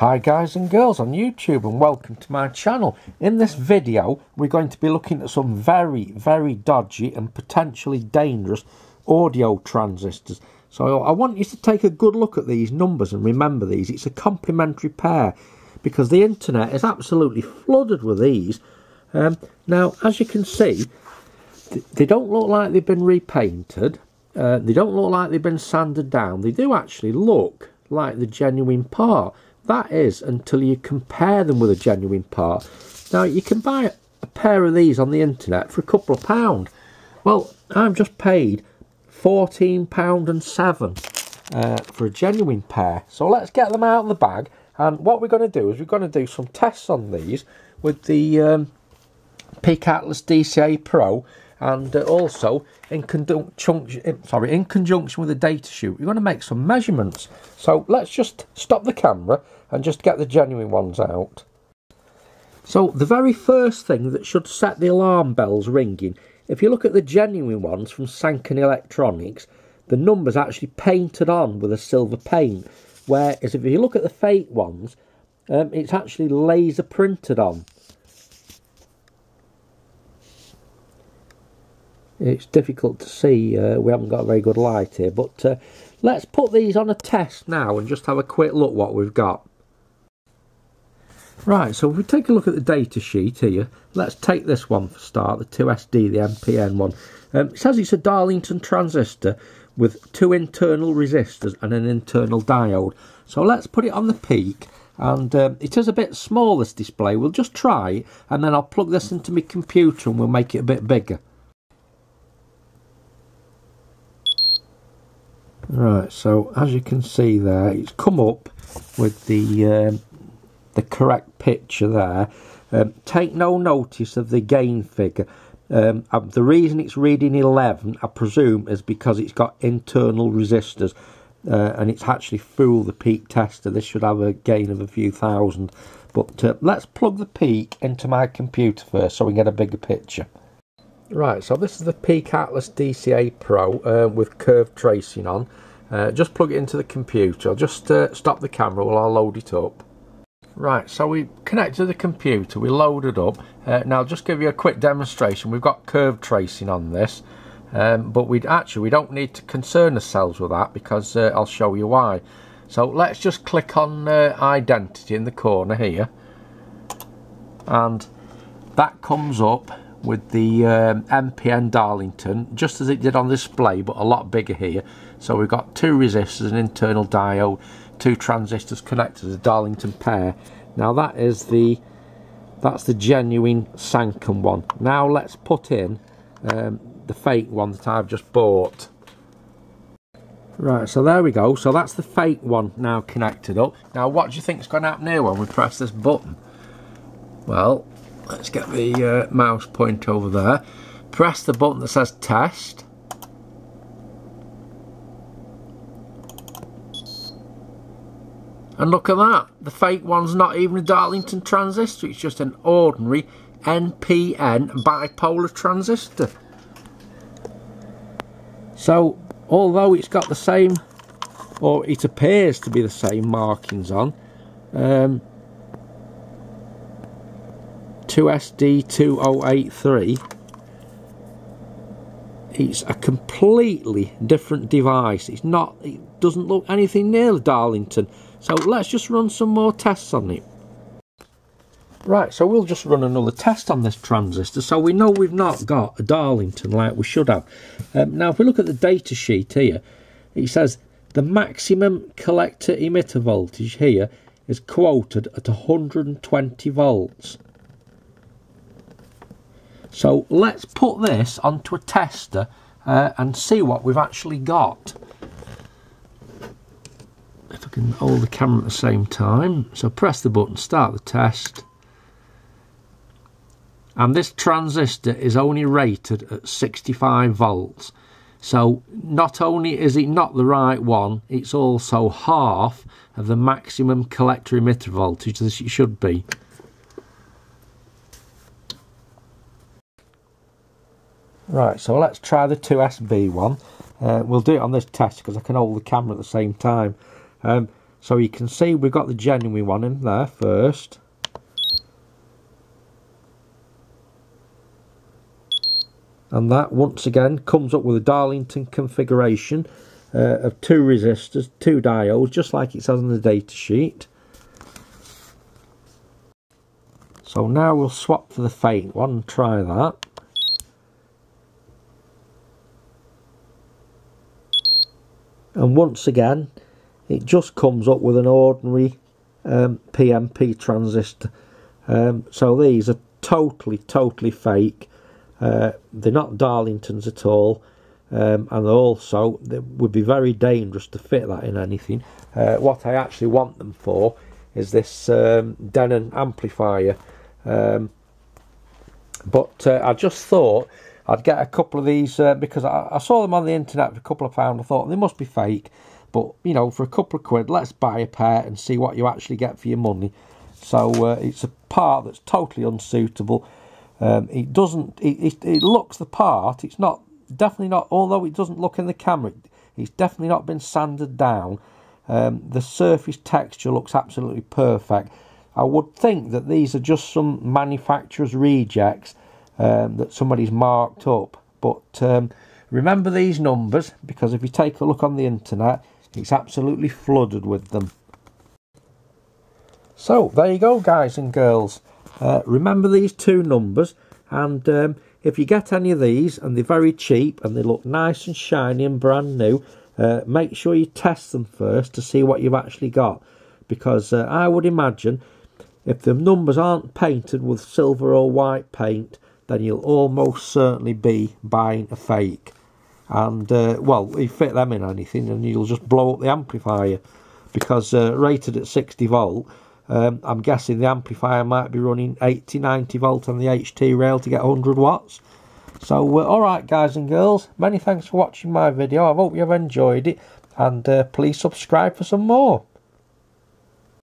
Hi guys and girls on YouTube and welcome to my channel. In this video we're going to be looking at some very very dodgy and potentially dangerous audio transistors. So I want you to take a good look at these numbers and remember these. It's a complementary pair because the internet is absolutely flooded with these. Um, now as you can see they don't look like they've been repainted. Uh, they don't look like they've been sanded down. They do actually look like the genuine part. That is until you compare them with a genuine part. Now you can buy a pair of these on the internet for a couple of pound. Well, I've just paid £14 and seven uh, for a genuine pair. So let's get them out of the bag. And what we're going to do is we're going to do some tests on these with the um, Peak Atlas DCA Pro and uh, also in conjunction sorry in conjunction with the data sheet we're going to make some measurements so let's just stop the camera and just get the genuine ones out. So the very first thing that should set the alarm bells ringing, if you look at the genuine ones from Sanken Electronics, the number's actually painted on with a silver paint, whereas if you look at the fake ones, um, it's actually laser printed on. It's difficult to see, uh, we haven't got a very good light here, but uh, let's put these on a test now and just have a quick look what we've got. Right, so if we take a look at the data sheet here, let's take this one for start, the 2SD, the NPN one. Um, it says it's a Darlington transistor with two internal resistors and an internal diode. So let's put it on the peak and um, it is a bit small this display. We'll just try it and then I'll plug this into my computer and we'll make it a bit bigger. Right, so as you can see there, it's come up with the um, the correct picture there. Um, take no notice of the gain figure. Um, uh, the reason it's reading 11, I presume, is because it's got internal resistors. Uh, and it's actually fooled the peak tester. This should have a gain of a few thousand. But uh, let's plug the peak into my computer first so we get a bigger picture. Right, so this is the Peak Atlas DCA Pro uh, with curve tracing on. Uh, just plug it into the computer. I'll just uh, stop the camera while I load it up. Right, so we connect to the computer, we loaded up. Uh, now, I'll just give you a quick demonstration. We've got curve tracing on this, um, but we actually we don't need to concern ourselves with that because uh, I'll show you why. So let's just click on uh, identity in the corner here, and that comes up with the um, NPN Darlington, just as it did on display, but a lot bigger here. So we've got two resistors, an internal diode, two transistors connected a Darlington pair. Now that is the that's the genuine Sanken one. Now let's put in um, the fake one that I've just bought. Right, so there we go. So that's the fake one now connected up. Now what do you think is going to happen here when we press this button? Well, let's get the uh, mouse point over there. Press the button that says test. And look at that, the fake one's not even a Darlington transistor, it's just an ordinary NPN bipolar transistor. So, although it's got the same, or it appears to be the same markings on, um, 2SD2083, it's a completely different device. It's not, it doesn't look anything near the Darlington. So let's just run some more tests on it. Right, so we'll just run another test on this transistor so we know we've not got a Darlington like we should have. Um, now if we look at the data sheet here, it says the maximum collector emitter voltage here is quoted at 120 volts. So let's put this onto a tester uh, and see what we've actually got if I can hold the camera at the same time. So press the button, start the test. And this transistor is only rated at 65 volts. So not only is it not the right one, it's also half of the maximum collector emitter voltage that it should be. Right, so let's try the 2SB one. Uh, we'll do it on this test because I can hold the camera at the same time. Um, So you can see we've got the genuine one in there first. And that once again comes up with a Darlington configuration uh, of two resistors, two diodes, just like it says on the data sheet. So now we'll swap for the faint one and try that. And once again, it just comes up with an ordinary um, PNP transistor. Um, so these are totally, totally fake. Uh, they're not Darlingtons at all. Um, and also, it would be very dangerous to fit that in anything. Uh, what I actually want them for is this um, Denon amplifier. Um, but uh, I just thought I'd get a couple of these uh, because I, I, saw them on the internet for a couple of pounds. I thought they must be fake. But, you know, for a couple of quid, let's buy a pair and see what you actually get for your money. So uh, it's a part that's totally unsuitable. Um, it doesn't, it, it, it, looks the part. It's not, definitely not, although it doesn't look in the camera, it's definitely not been sanded down. Um, the surface texture looks absolutely perfect. I would think that these are just some manufacturer's rejects um, that somebody's marked up. But um, remember these numbers because if you take a look on the internet, it's absolutely flooded with them. So there you go, guys and girls. Uh, remember these two numbers, and um, if you get any of these and they're very cheap and they look nice and shiny and brand new, uh, make sure you test them first to see what you've actually got. Because uh, I would imagine if the numbers aren't painted with silver or white paint, then you'll almost certainly be buying a fake. And, uh, well, you fit them in anything and you'll just blow up the amplifier. Because uh, rated at 60 volt, um, I'm guessing the amplifier might be running 80, 90 volt on the HT rail to get 100 watts. So, uh, alright guys and girls, many thanks for watching my video. I hope you've enjoyed it. And uh, please subscribe for some more.